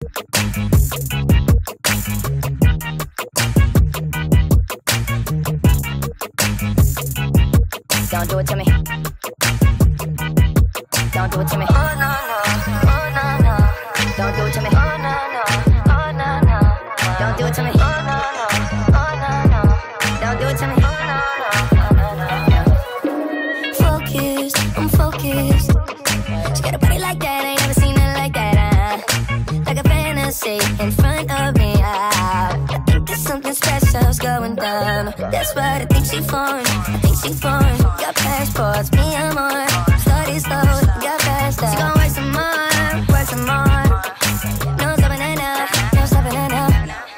Don't do it to me. Don't do it to me. Oh no no, down. That's what I think she foreign. I think she foreign. Got passports, me I'm on. Study slow, got fast. She gon' work some more, work some more. No stopping it now, no stopping it now.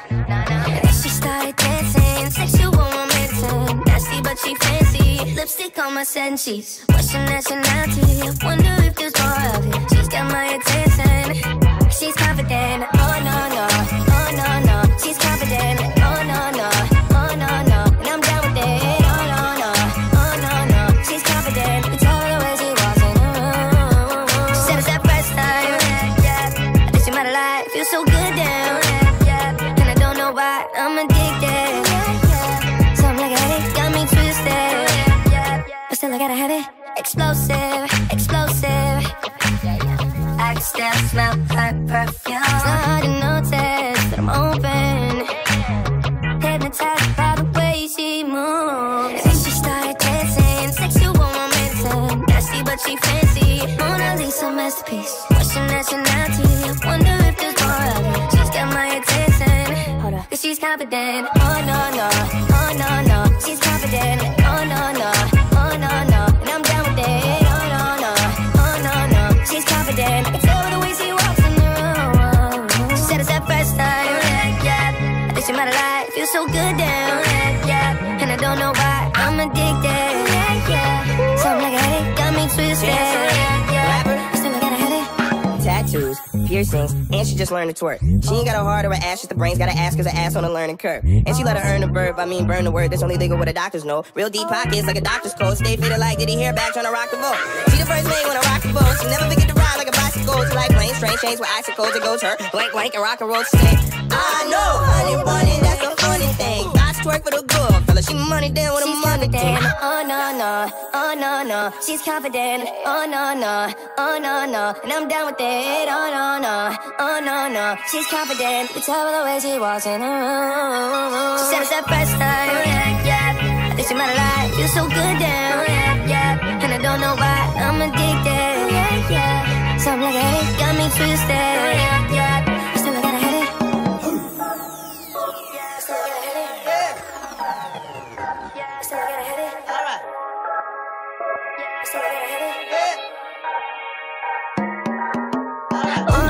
And then she started dancing, sexual romancing. Nasty but she fancy, lipstick on my senses. What's your nationality? Wonder if there's more of it. She's got my attention. Still smell her perfume. It's not hard to notice that I'm open. Hypnotized by the way she moves. And she started dancing, sexual romancing. Nasty but she fancy. Mona Lisa masterpiece. What's your nationality? Wonder if there's more of it. She's got my attention. Hold up. Cause she's confident. Oh no no, oh no no. So good down. Yeah, yeah. And I don't know why I'm addicted. Yeah, yeah. Something like a headache got me twisted. Yeah, yeah. Still gotta have tattoos, piercings, and she just learned to twerk. She ain't got a heart or an ass, just the brains, got an ass cause her ass on a learning curve. And she let her earn the verb, I mean burn the word, that's only legal what the doctors know. Real deep pockets like a doctor's coat, stay fitted like did he hair back trying to rock the boat. She the first maid when I rock the boat, she never forget to ride like a bicycle. She like plain strange chains with icicles, it goes her blank blank and rock and roll stay. I know, money down with She's money confident. Oh no no, oh no no. She's confident. Oh no no, oh no no. And I'm down with it. Oh no no, oh no no. She's confident. You tell by the way she walks in the room. She said it's that first time. Oh, yeah, yeah. I think she might have lied. Feels so good down. Oh, yeah, yeah. And I don't know why I'm addicted. Oh, yeah, yeah. Something like headache got me twisted. Oh.